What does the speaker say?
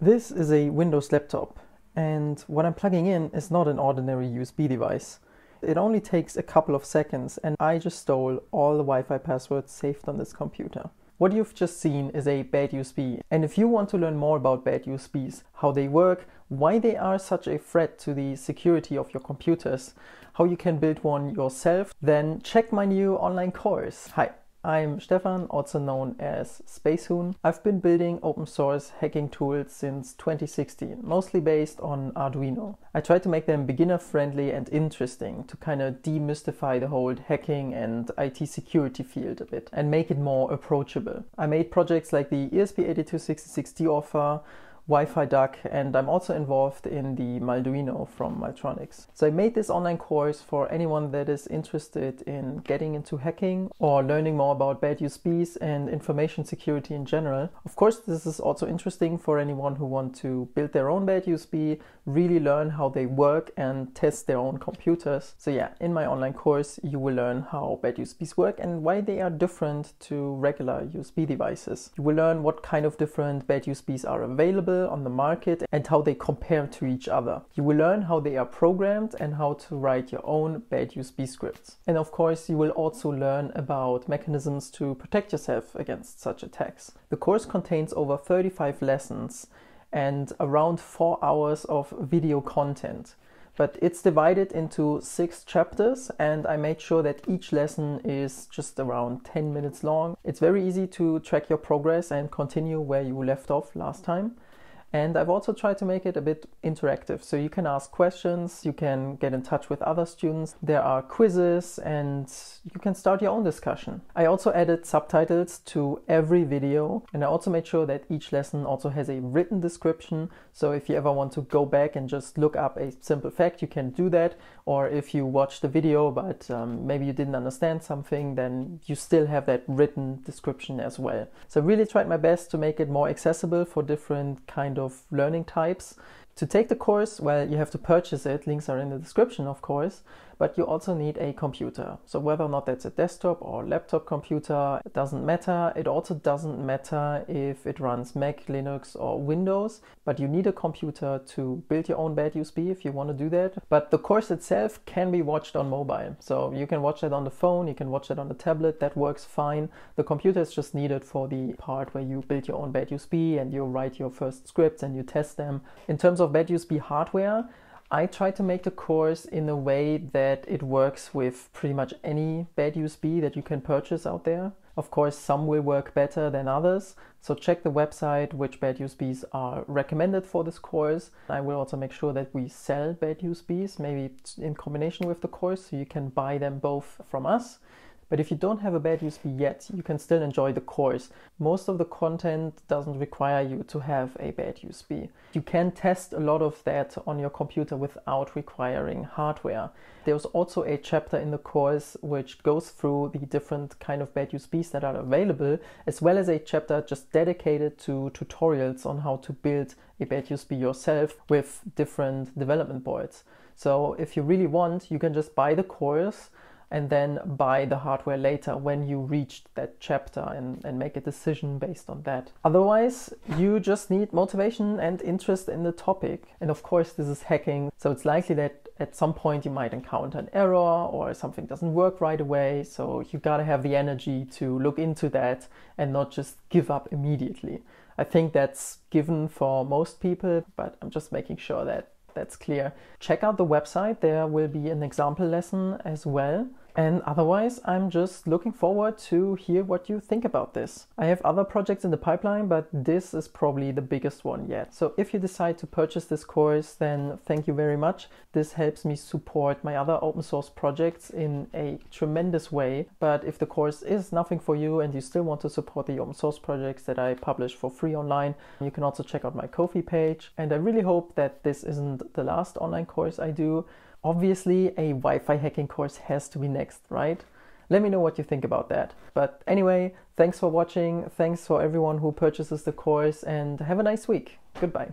This is a Windows laptop, and what I'm plugging in is not an ordinary USB device. It only takes a couple of seconds, and I just stole all the Wi Fi passwords saved on this computer. What you've just seen is a bad USB, and if you want to learn more about bad USBs, how they work, why they are such a threat to the security of your computers, how you can build one yourself, then check my new online course. Hi, I'm Stefan, also known as Spacehuhn. I've been building open source hacking tools since 2016, mostly based on Arduino. I try to make them beginner friendly and interesting to kind of demystify the whole hacking and IT security field a bit and make it more approachable. I made projects like the ESP8266 Deauther Wi-Fi duck and I'm also involved in the Malduino from Maltronics. So I made this online course for anyone that is interested in getting into hacking or learning more about bad USBs and information security in general. Of course, this is also interesting for anyone who want to build their own bad USB, really learn how they work and test their own computers. So yeah, in my online course, you will learn how bad USBs work and why they are different to regular USB devices. You will learn what kind of different bad USBs are available on the market and how they compare to each other. You will learn how they are programmed and how to write your own bad USB scripts. And of course, you will also learn about mechanisms to protect yourself against such attacks. The course contains over 35 lessons and around 4 hours of video content but it's divided into six chapters and I made sure that each lesson is just around 10 minutes long. It's very easy to track your progress and continue where you left off last time. And I've also tried to make it a bit interactive. So you can ask questions, you can get in touch with other students, there are quizzes, and you can start your own discussion. I also added subtitles to every video, and I also made sure that each lesson also has a written description. So if you ever want to go back and just look up a simple fact, you can do that. Or if you watch the video but um, maybe you didn't understand something, then you still have that written description as well. So I really tried my best to make it more accessible for different kind of learning types. To take the course, well, you have to purchase it. Links are in the description, of course, but you also need a computer. So whether or not that's a desktop or laptop computer, it doesn't matter. It also doesn't matter if it runs Mac, Linux, or Windows, but you need a computer to build your own bad USB if you want to do that. But the course itself can be watched on mobile. So you can watch it on the phone, you can watch it on the tablet, that works fine. The computer is just needed for the part where you build your own bad USB and you write your first scripts and you test them. In terms of bad USB hardware, I try to make the course in a way that it works with pretty much any bad USB that you can purchase out there. Of course, some will work better than others, so check the website which bad USBs are recommended for this course. I will also make sure that we sell bad USBs, maybe in combination with the course, so you can buy them both from us. But if you don't have a bad USB yet, you can still enjoy the course. Most of the content doesn't require you to have a bad USB. You can test a lot of that on your computer without requiring hardware. There's also a chapter in the course which goes through the different kind of bad USBs that are available, as well as a chapter just dedicated to tutorials on how to build a bad USB yourself with different development boards. So if you really want, you can just buy the course and then buy the hardware later when you reached that chapter and, and make a decision based on that. Otherwise, you just need motivation and interest in the topic. And of course, this is hacking, so it's likely that at some point you might encounter an error or something doesn't work right away. So you gotta have the energy to look into that and not just give up immediately. I think that's given for most people, but I'm just making sure that that's clear. Check out the website, there will be an example lesson as well. And otherwise, I'm just looking forward to hear what you think about this. I have other projects in the pipeline, but this is probably the biggest one yet. So if you decide to purchase this course, then thank you very much. This helps me support my other open source projects in a tremendous way. But if the course is nothing for you and you still want to support the open source projects that I publish for free online, you can also check out my Ko-fi page. And I really hope that this isn't the last online course I do. Obviously, a Wi Fi hacking course has to be next, right? Let me know what you think about that. But anyway, thanks for watching. Thanks for everyone who purchases the course and have a nice week. Goodbye.